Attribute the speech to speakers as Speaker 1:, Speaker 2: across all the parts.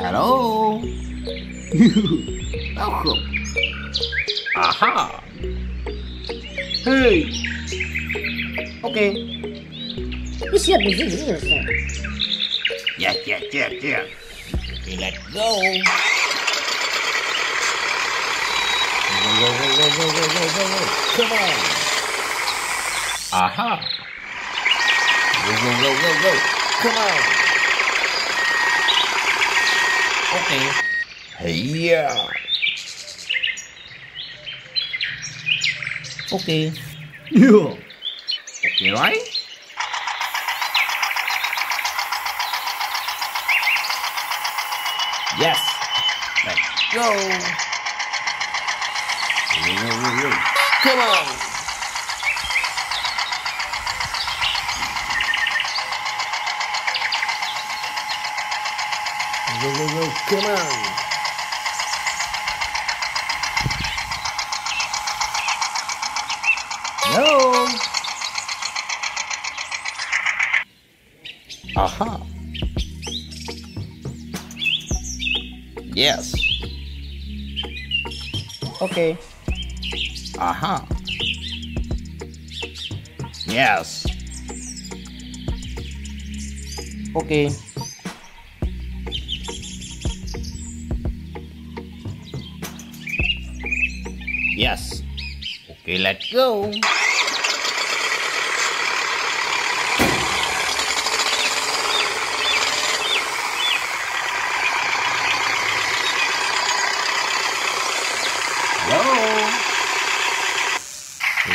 Speaker 1: Hello? Welcome. Aha. Hey. Okay.
Speaker 2: Yes,
Speaker 1: Yes, yes, yes, yes. Okay, let's go. Go, go, go, go, go, go, go, go. Come on. Aha. Go, go, go, go, go. Come on. Okay. Hey, yeah. Okay. Yeah. Okay, right? Yes. Let's go. Go, go, go. Come on. Go, go, go. Come on. No. Aha. Yes. Okay. Aha. Yes. Okay. Yes. Okay, let's go.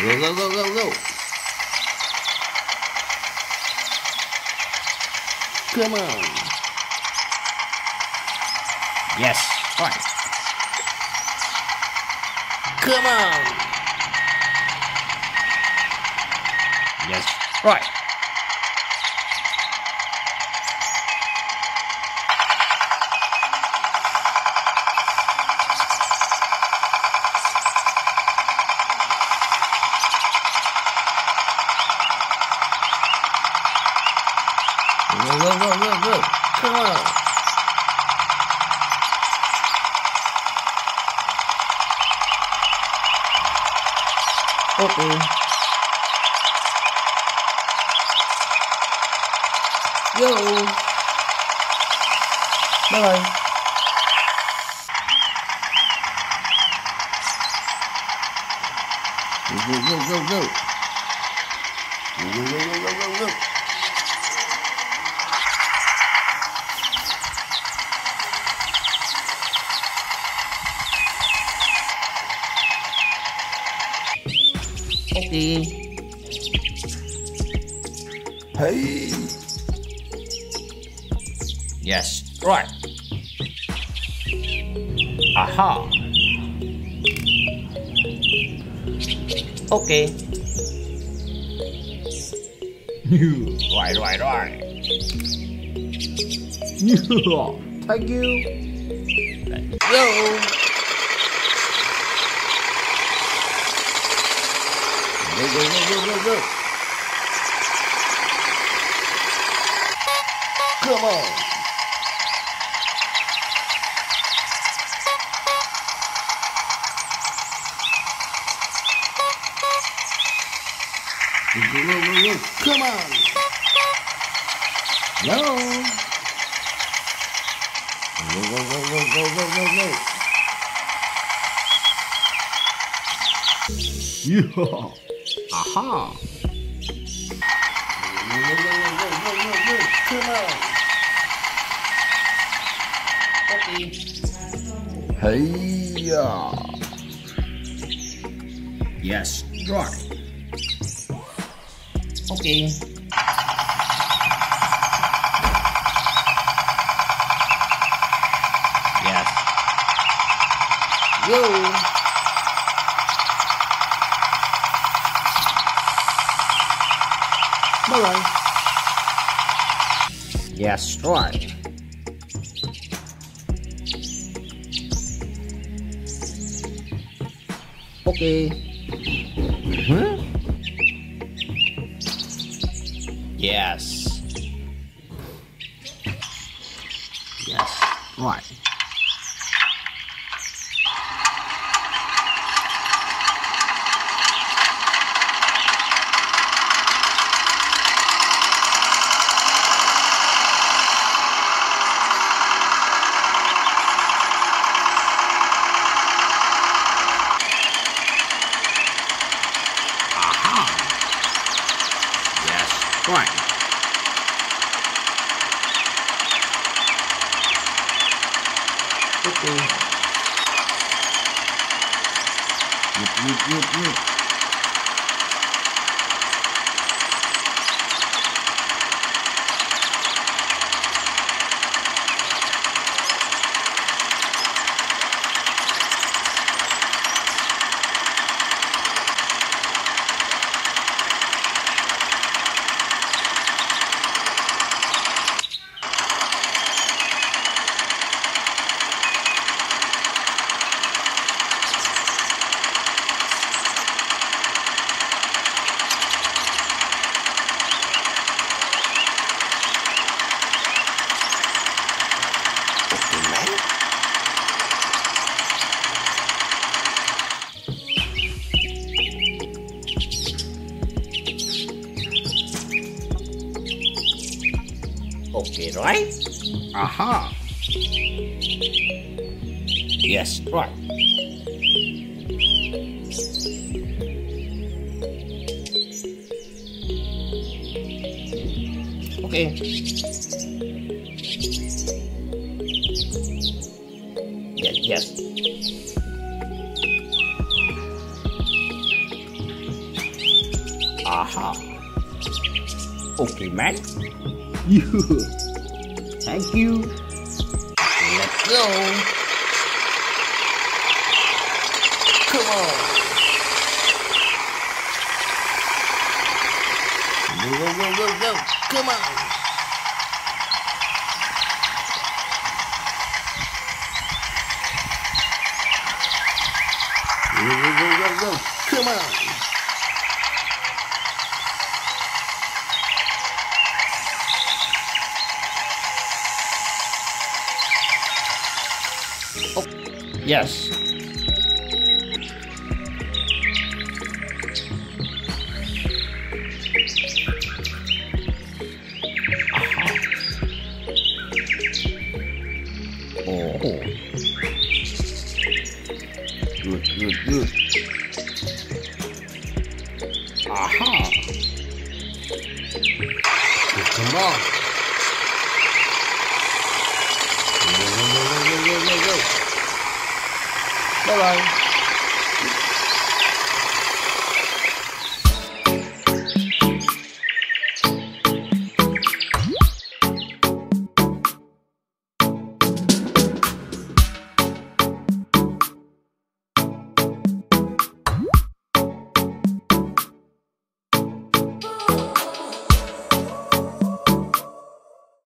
Speaker 1: Go, go, go, go, go. Come on. Yes, right. Come on. Yes, right. Okay. Yo. Bye bye. Go, go, go, go, go. Go, go, go, go, go, go, go. Hey. Yes, right. Aha. Okay. right, right, right. Thank you. Let's go. Go, go, go, go, go, go. Come on. Go, go, go, go, go. Come on. No. Go, go, go, go, go, go, go, go. Yeah. Aha! Hey! Yes, drop. Okay. Yes. Whoa! hollow. Yeah. Okay. Hmm? Yes. Yes, right. такой. Нет, нет, нет, нет. Okay, right? Aha. Yes, right. Okay. Yes, yes. Aha. Okay, man. You. Thank you. Let's go. Come on. Go, go, go, go, go. Come on. Go, go, go, go, go. Come on. Yes. Oh. Good, good, good. Aha. Good, come on. Go, go, go, go, go, go, go. Bye-bye.